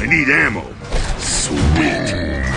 I need ammo. Sweet.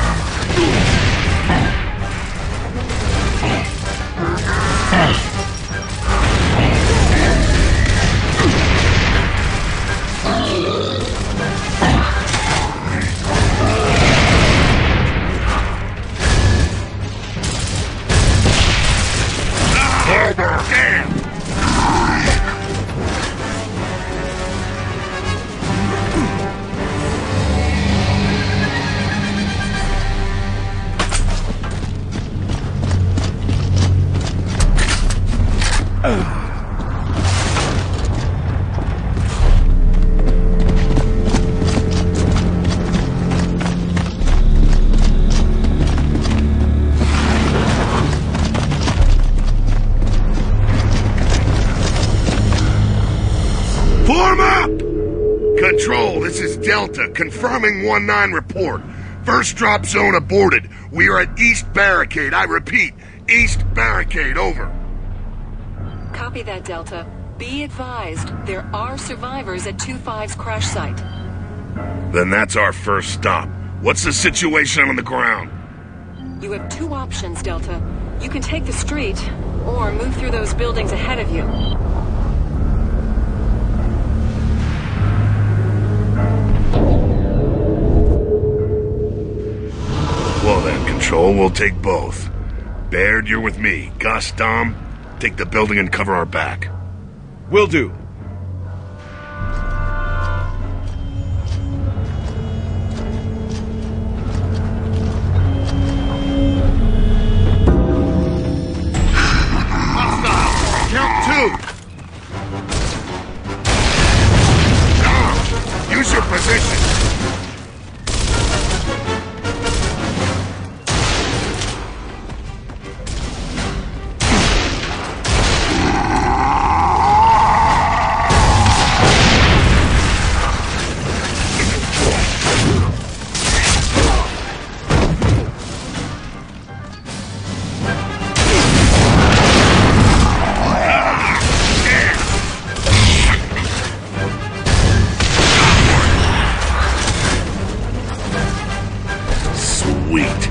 Delta, confirming 1-9 report. First drop zone aborted. We are at East Barricade. I repeat, East Barricade, over. Copy that, Delta. Be advised, there are survivors at 2-5's crash site. Then that's our first stop. What's the situation on the ground? You have two options, Delta. You can take the street, or move through those buildings ahead of you. Control, we'll take both. Baird, you're with me. Gus, Dom, take the building and cover our back. Will do. Sweet.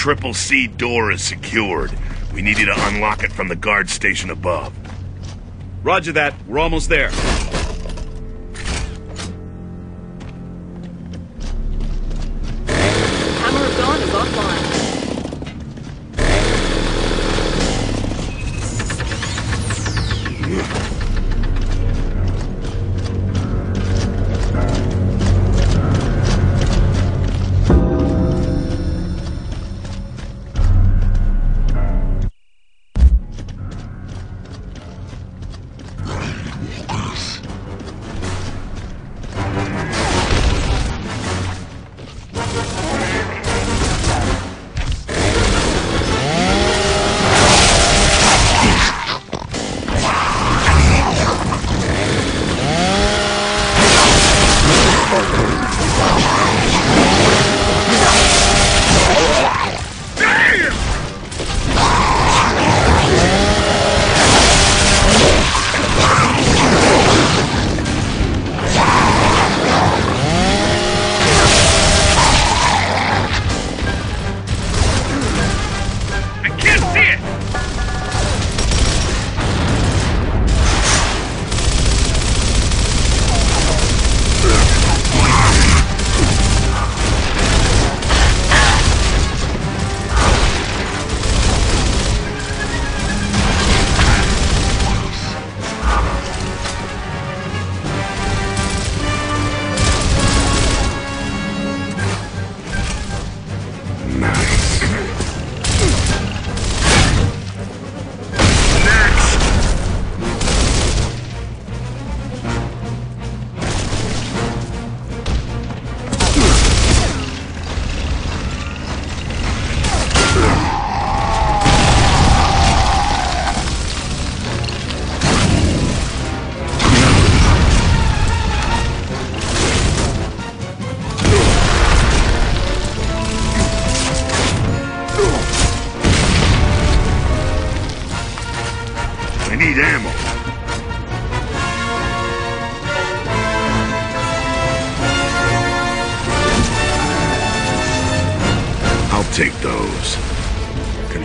Triple C door is secured. We need you to unlock it from the guard station above. Roger that. We're almost there.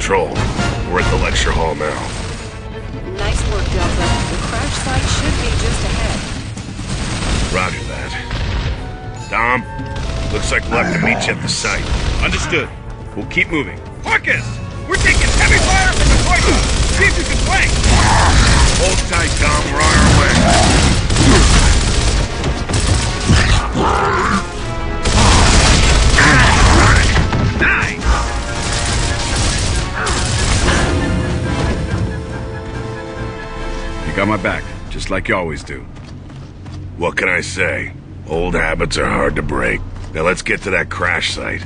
Control. We're at the lecture hall now. Nice work, Delta. The crash site should be just ahead. Roger that. Dom, looks like we'll have to meet you at the site. Understood. We'll keep moving. Marcus! We're taking heavy fire from the Troika! See if you can flank! Hold tight, Dom. We're on our way. Got my back, just like you always do. What can I say? Old habits are hard to break. Now let's get to that crash site.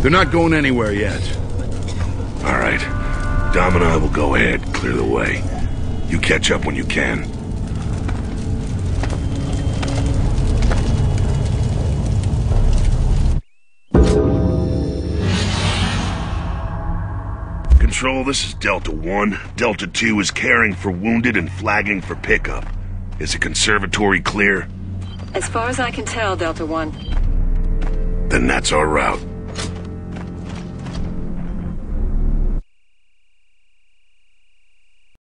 They're not going anywhere yet. All right. Dom and I will go ahead, clear the way. You catch up when you can. Control, this is Delta 1. Delta 2 is caring for wounded and flagging for pickup. Is the conservatory clear? As far as I can tell, Delta One. Then that's our route.